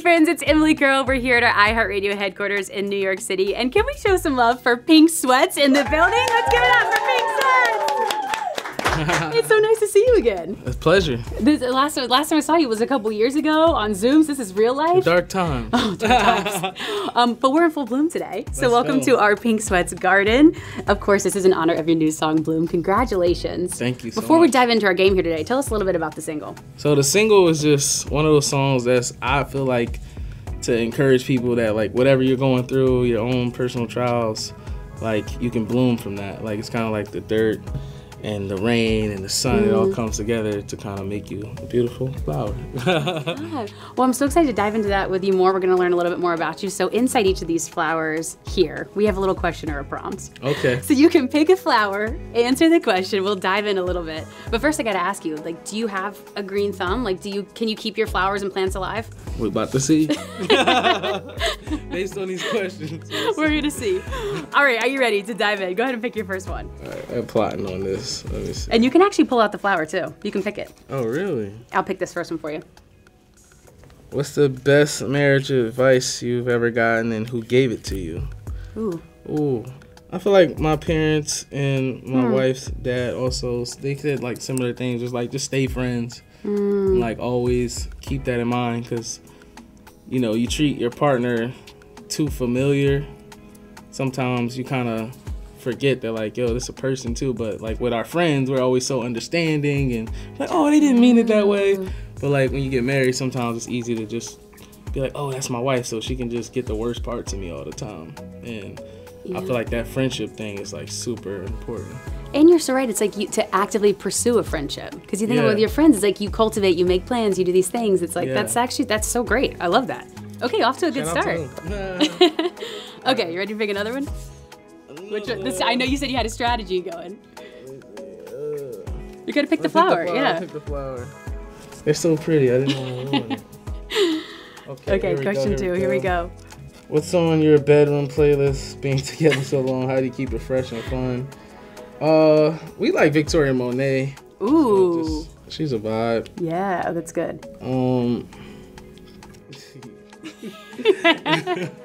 friends, it's Emily Curl. We're here at our iHeartRadio headquarters in New York City. And can we show some love for Pink Sweats in the building? Let's give it up! it's so nice to see you again. It's a pleasure. This, last, last time I saw you was a couple years ago on Zooms. This is real life. Dark time. Oh, dark times. um, but we're in full bloom today. So Let's welcome go. to our Pink Sweats garden. Of course, this is in honor of your new song, Bloom. Congratulations. Thank you so Before we dive into our game here today, tell us a little bit about the single. So the single is just one of those songs that's I feel like to encourage people that like whatever you're going through, your own personal trials, like you can bloom from that. Like it's kind of like the dirt and the rain and the sun. It all mm-hmm. comes together to kind of make you a beautiful flower. Well, I'm so excited to dive into that with you more. We're going to learn a little bit more about you. So, inside each of these flowers here, we have a little question or a prompt. okay. So you can pick a flower, answer the question. We'll dive in a little bit. But first, I got to ask you: like, do you have a green thumb? Like, do you can you keep your flowers and plants alive? We're about to see. Based on these questions. We're gonna see. All right, are you ready to dive in? Go ahead and pick your first one. Alright, I'm plotting on this. Let me see. And you can actually pull out the flower too. You can pick it. Oh, really? I'll pick this first one for you. What's the best marriage advice you've ever gotten and who gave it to you? Ooh. Ooh. I feel like my parents and my Hmm. wife's dad also they said like similar things, just like just stay friends, and like always keep that in mind, because you know you treat your partner too familiar. Sometimes you kind of forget that like yo, this a person too. But like with our friends, we're always so understanding and like oh they didn't mean it that way. Mm-hmm. But like when you get married, sometimes it's easy to just be like oh that's my wife, so she can just get the worst parts of me all the time and. I feel like that friendship thing is like super important. And you're so right. It's like you to actively pursue a friendship because you think Yeah. about with your friends. It's like you cultivate, you make plans, you do these things. It's like Yeah. that's actually that's so great. I love that. Okay, off to a good Shout start. to. Okay, you ready to pick another one? Which one- this? I know you said you had a strategy going. You gotta pick the Pick flower. yeah. Pick the flower. They're so pretty. I didn't want to ruin it. Okay, Okay, here we go, question two. Here we go. What's on your bedroom playlist? Being together so long, how do you keep it fresh and fun? Uh, we like Victoria Monet. Ooh. Just- she's a vibe. Yeah, that's good. Um,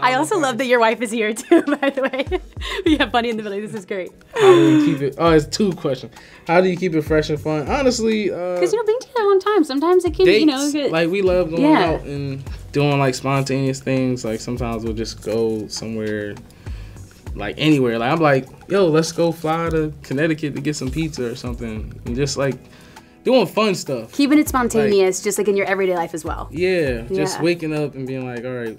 I also love that your wife is here too, by the way. we have Bunny in the building. This is great. how do you keep it? Oh, it's two questions. How do you keep it fresh and fun? Honestly, uh, Because you know, being together a long time, sometimes it can, dates. you know, get, like we love going Yeah. out and doing like spontaneous things. Like sometimes we'll just go somewhere, like anywhere. Like I'm like, yo, let's go fly to Connecticut to get some pizza or something, and just like doing fun stuff. keeping it spontaneous, just like in your everyday life as well. Yeah, just Yeah. waking up and being like, all right,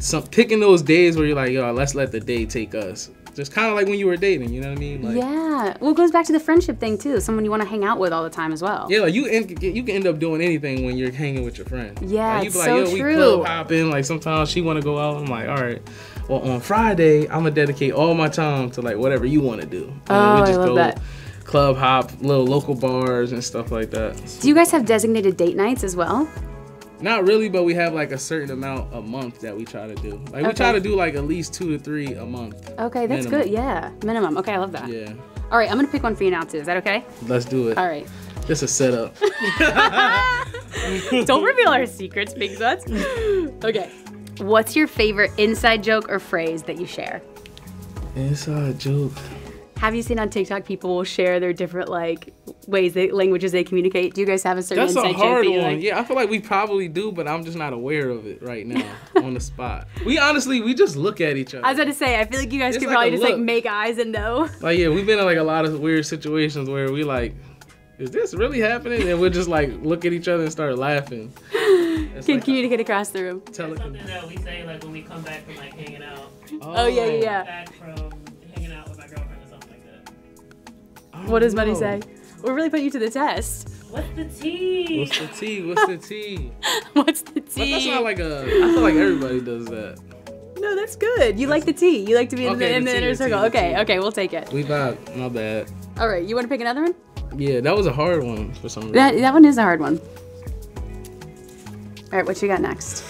some picking those days where you're like, yo, let's let the day take us. Just kind of like when you were dating, you know what I mean? Like, yeah. Well, it goes back to the friendship thing too. Someone you want to hang out with all the time as well. Yeah, like you end, you can end up doing anything when you're hanging with your friend. Yeah, like, you be like, so yo, we true. club hopping. Like sometimes she want to go out. I'm like, all right. Well, on Friday, I'm gonna dedicate all my time to like whatever you want to do. And Oh, I love that. Club hop, little local bars and stuff like that. Do you guys have designated date nights as well? Not really, but we have like a certain amount a month that we try to do. Like we try to do like at least two to three a month. Okay, that's Minimum. good. Yeah, minimum. Okay, I love that. Yeah, All right, I'm gonna pick one for you now too. Is that okay? let's do it. All right. Just a setup. Don't reveal our secrets, Big Nuts. Okay. What's your favorite inside joke or phrase that you share? Inside joke. Have you seen on TikTok people will share their different like ways they languages they communicate? Do you guys have a certain That's a hard joke that you one. like? Yeah, I feel like we probably do, but I'm just not aware of it right now on the spot. We honestly, we just look at each other. I was about to say, I feel like you guys It's could like probably a just like make eyes and know. like, yeah, we've been in like a lot of weird situations where we like, is this really happening? And we'll just like look at each other and start laughing. It's Can like communicate across the room. tele- something that we say like when we come back from like hanging out, Oh, yeah, yeah, yeah. Oh, What does Bunny no. say? We're really putting you to the test. What's the tea? What's the tea? What's the tea? What's the But tea? that's not like a. I feel like everybody does that. no, that's good. You like the tea. You like to be in the, Okay, in the the, tea, inner the tea, circle. okay, tea. okay, we'll take it. We vibe. My bad. All right, you want to pick another one? Yeah, that was a hard one for some reason. That that one is a hard one. All right, what you got next?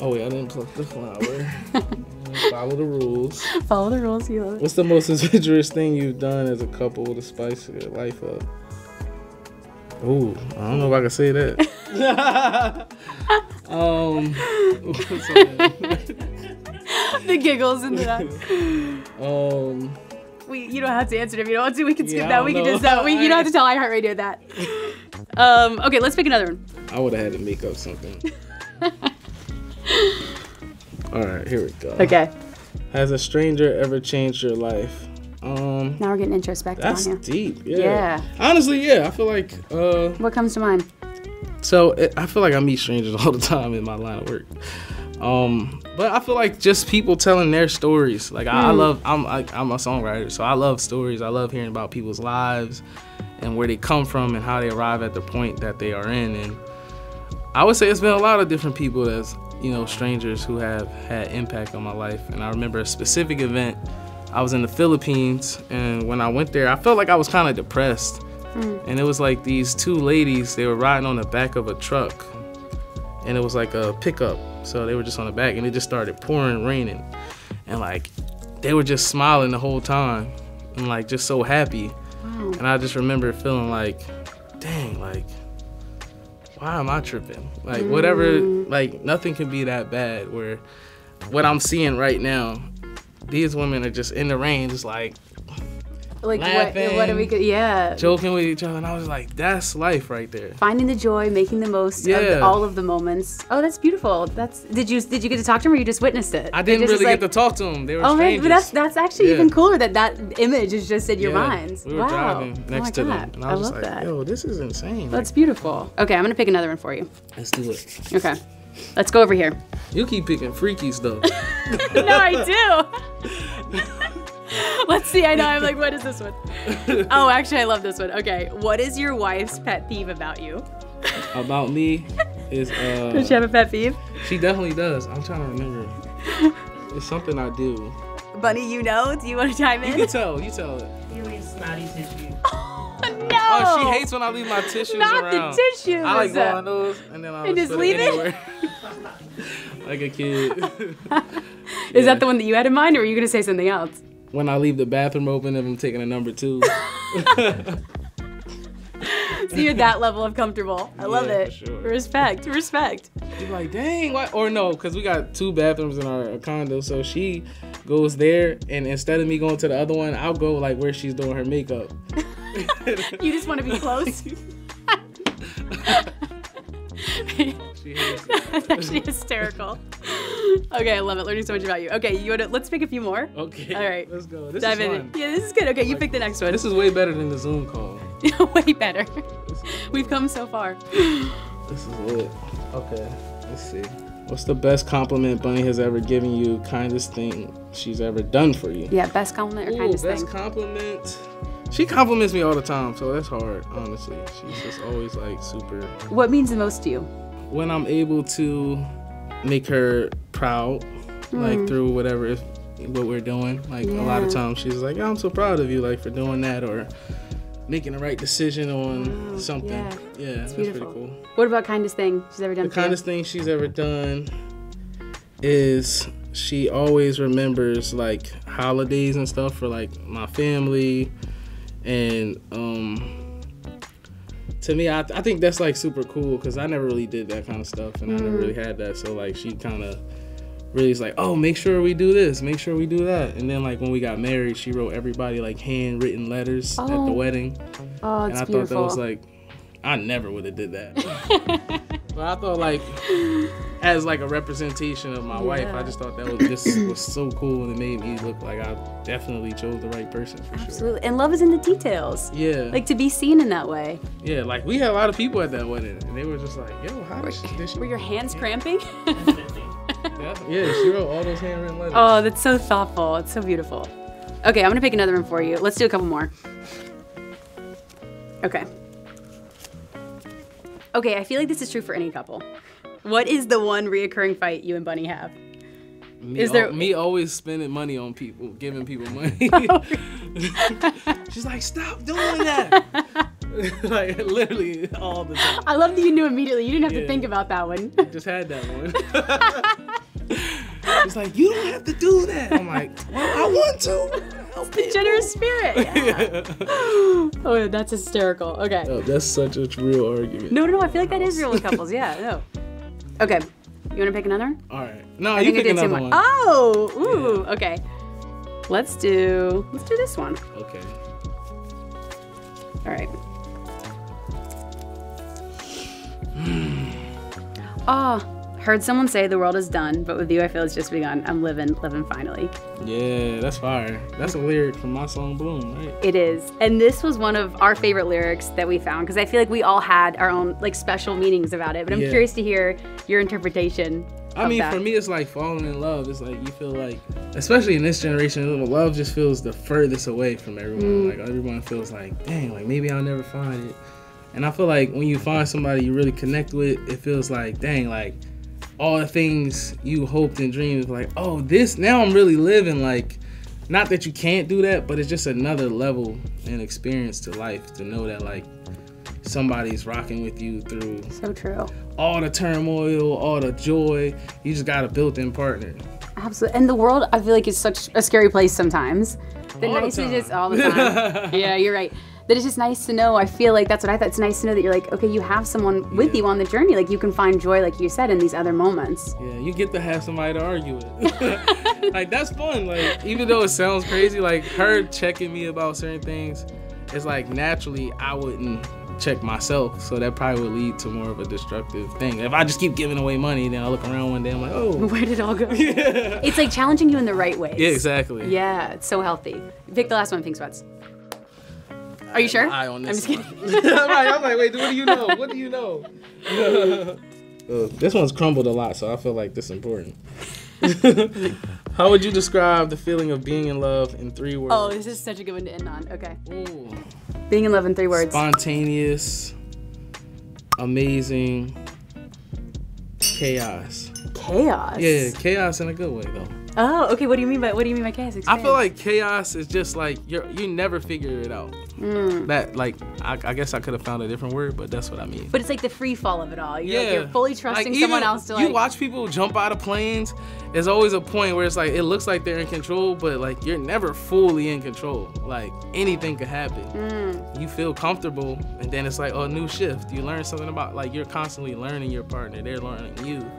oh wait, I didn't pluck the flower. Follow the rules. Follow the rules. You. What's the most adventurous thing you've done as a couple to spice your life up? Ooh, I don't know if I can say that. um, the giggles and the. um, We, you don't have to answer it if you don't want to. We can skip Yeah, that. We don't can know. just. Uh, we, you don't have to tell iHeartRadio that. Um, okay, let's pick another one. I would have had to make up something. All right, here we go. Okay. Has a stranger ever changed your life? Um, Now we're getting introspective that's on here. deep. Yeah. Yeah. Honestly, yeah. I feel like uh, What comes to mind? so it, I feel like I meet strangers all the time in my line of work. Um, but I feel like just people telling their stories. Like I, I love, I'm I, I'm a songwriter, so I love stories. I love hearing about people's lives and where they come from and how they arrive at the point that they are in. And I would say it's been a lot of different people that's you know strangers who have had impact on my life. And I remember a specific event. I was in the Philippines, and when I went there, I felt like I was kind of depressed. Hmm. And it was like these two ladies. They were riding on the back of a truck, and it was like a pickup. So they were just on the back, and it just started pouring, raining, and like they were just smiling the whole time, and like just so happy. Wow. And I just remember feeling like, dang, like, why am I tripping? Like, whatever, mm. like, nothing can be that bad. Where what I'm seeing right now, these women are just in the rain, just like Like what? What are we? Laughing. go- Yeah. joking with each other. And I was like, that's life right there. Finding the joy, making the most of the, all of the moments. Oh, that's beautiful. That's. Did you did you get to talk to him or you just witnessed it? I didn't really was get to talk to him. They were Oh man, strangers. but that's that's actually Yeah. even cooler that that image is just in your Yeah, minds. We were wow. driving Oh next my to them, God. and I was love just like, that. "Yo, this is insane." That's beautiful. Okay, I'm gonna pick another one for you. Let's do it. Okay, let's go over here. You keep picking freakies though. no, I do. Let's see. I know. I'm like, what is this one? Oh, actually, I love this one. Okay, what is your wife's pet peeve about you? About me is uh, Does she have a pet peeve? she definitely does. I'm trying to remember. It's something I do. Bunny, you know? Do you want to chime You can tell. You tell it. You leave snotty tissue. no. Oh, she hates when I leave my tissues Not around. the tissues. I like going on those and then I And just leave it? anywhere. like a kid. Is that the one that you had in mind, or were you gonna say something else? When I leave the bathroom open if I'm taking a number two. So you're that level of comfortable. I love Yeah, it. sure. Respect, respect. You're like, dang, what? Or no, because we got two bathrooms in our condo. So she goes there, and instead of me going to the other one, I'll go like where she's doing her makeup. You just want to be close. She hates it. That's actually hysterical. Okay, I love it. Learning so much about you. Okay, you want to let's pick a few more. Okay. All right. Let's go. This Dive is in. fun. Yeah, this is good. Okay, you pick the next one. This is way better than the Zoom call. way better. We've come so far. This is lit. Okay. Let's see. What's the best compliment Bunny has ever given you? Kindest thing she's ever done for you? Yeah, best compliment or Ooh, kindest best thing. Best compliment. She compliments me all the time, so that's hard, honestly. She's just always like super. what means the most to you? When I'm able to make her proud, like through whatever if, what we're doing. Like a lot of times she's like, "I'm so proud of you, like for doing that or making the right decision on Wow, something." yeah. Yeah, that's pretty cool. What about kindest thing she's ever done The kindest thing she's ever done is she always remembers like holidays and stuff for like my family and um to me I, I think that's like super cool because i never really did that kind of stuff and i never Mm. really had that so like she kind of really is like oh make sure we do this make sure we do that and then like when we got married she wrote everybody like handwritten letters at Oh, the wedding you? Oh, and I thought that was like, I never would have did that. but I thought like, as like a representation of my wife, I just thought that was just was so cool and it made me look like I definitely chose the right person for sure. Absolutely. And love is in the details. Yeah, Like to be seen in that way. yeah, like we had a lot of people at that wedding, and they were just like, "Yo, how did she?" Did she Were your hands cramping? yeah, yeah, she wrote all those handwritten letters. oh, that's so thoughtful. It's so beautiful. Okay, I'm gonna pick another one for you. Let's do a couple more. Okay. Okay, I feel like this is true for any couple. What is the one reoccurring fight you and Bunny have? me, is there- me always spending money on people, giving people money? Oh, She's like, "Stop doing that!" like literally all the time. I love that you knew immediately. You didn't have to think about that one. just had that one. It's like you don't have to do that. I'm like, well, I want to. The generous spirit. Yeah. oh, that's hysterical. Okay. Oh, that's such a real argument. No, no, no. I feel like that is real with couples. Yeah. No. Okay. You want to pick another? All right. No, I you pick another one. Oh. Ooh. Okay. Let's do. Let's do this one. Okay. All right. Oh, heard someone say the world is done, but with you, I feel it's just begun. I'm living, living finally. Yeah, that's fire. That's a lyric from my song Bloom, right? It is. And this was one of our favorite lyrics that we found because I feel like we all had our own like special meanings about it. But I'm Yeah. curious to hear your interpretation. I mean, that. for me, it's like falling in love. It's like you feel like, especially in this generation, love just feels the furthest away from everyone. Mm. Like everyone feels like, dang, like maybe I'll never find it. And I feel like when you find somebody you really connect with, it feels like, dang, like all the things you hoped and dreamed, like, oh, this now I'm really living. Like, not that you can't do that, but it's just another level and experience to life to know that like somebody's rocking with you through so true. all the turmoil, all the joy. You just got a built-in partner. Absolutely. And the world, I feel like, is such a scary place sometimes. The All the nice time. just all the time. yeah, you're right. That it's just nice to know. I feel like that's what I thought. It's nice to know that you're like, okay, you have someone with Yeah. you on the journey. Like you can find joy, like you said, in these other moments. Yeah, you get to have somebody to argue with. like that's fun. Like even though it sounds crazy, like her checking me about certain things, it's like naturally I wouldn't check myself. So that probably would lead to more of a destructive thing. If I just keep giving away money, then I look around one day, I'm like, oh, Where did it all go? yeah, It's like challenging you in the right ways. yeah, exactly. Yeah, it's so healthy. Pick the last one, Pink Sweats. Are you sure? Eye on I'm just kidding. I'm, like, I'm like, wait, what do you know? What do you know? Uh, this one's crumbled a lot, so I feel like this is important. How would you describe the feeling of being in love in three words? Oh, this is such a good one to end on. Okay. Ooh. Being in love in three words. Spontaneous, amazing, chaos. Chaos. Yeah, chaos in a good way though. Oh, okay. What do you mean by what do you mean by chaos? I feel like chaos is just like you you never figure it out. Mm. That like I, I guess I could have found a different word, but that's what I mean. But it's like the free fall of it all. You're, yeah, like, you're fully trusting even someone else to like. You watch people jump out of planes. There's always a point where it's like it looks like they're in control, but like you're never fully in control. Like anything could happen. Mm. You feel comfortable, and then it's like oh, a new shift. You learn something about like you're constantly learning your partner. They're learning you.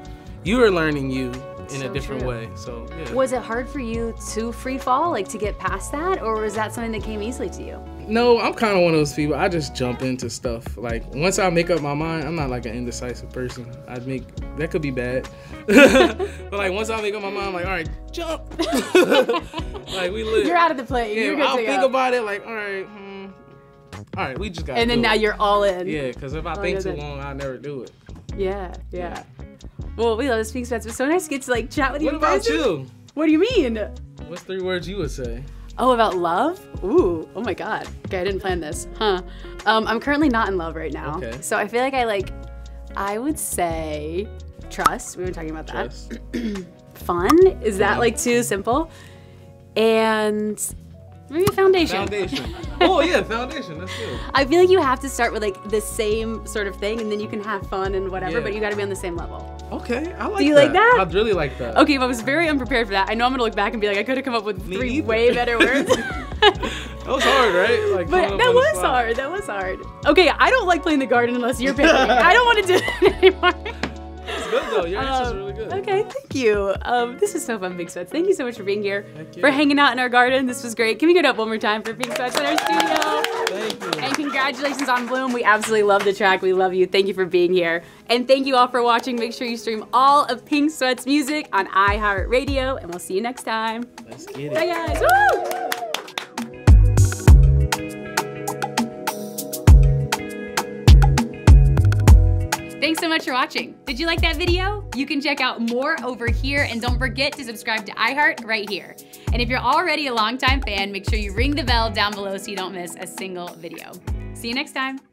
You are learning you in So a different true. way. So yeah. Was it hard for you to free fall, like to get past that, or was that something that came easily to you? No, I'm kind of one of those people. I just jump into stuff. Like once I make up my mind, I'm not like an indecisive person. I make that could be bad, but like once I make up my mind, I'm like all right, jump. like we live. You're out of the plane. Yeah, you're good I'll to think go. about it. Like all right, hmm, all right, we just got. and then now you're all in. Yeah, because if I Oh, think too long, I'll never do it. Yeah, yeah. Well, we love this Pink Sweats. It was so nice to get to like chat with you. What about you? What do you mean? What's three words you would say? Oh, about love? Ooh, oh my god. Okay, I didn't plan this. Huh. Um, I'm currently not in love right now. Okay. So I feel like I like, I would say trust. We were talking about that. Fun? Is that like too simple? And maybe foundation. Foundation. oh yeah, foundation. That's good. I feel like you have to start with like the same sort of thing and then you can have fun and whatever, Yeah. but you gotta be on the same level. Okay, I like. Do you like that? I really like that. Okay, but I was very unprepared for that. I know I'm gonna look back and be like, I could have come up with Me three neither. way better words. That was hard, right? Like But that was hard. That was hard. Okay, I don't like playing the garden unless you're picking. I don't want to do it anymore. Good though. Your answer's Um, really good. Okay, thank you. Um, this is so fun, Pink Sweats. Thank you so much for being here, for hanging out in our garden. This was great. Can we get up one more time for Pink Sweats in our studio? Thank you. And congratulations on Bloom. We absolutely love the track. We love you. Thank you for being here. And thank you all for watching. Make sure you stream all of Pink Sweats music on iHeartRadio, and we'll see you next time. Let's get Bye, it. guys. Woo! Thanks so much for watching. Did you like that video? You can check out more over here and don't forget to subscribe to iHeart right here. And if you're already a longtime fan, make sure you ring the bell down below so you don't miss a single video. See you next time.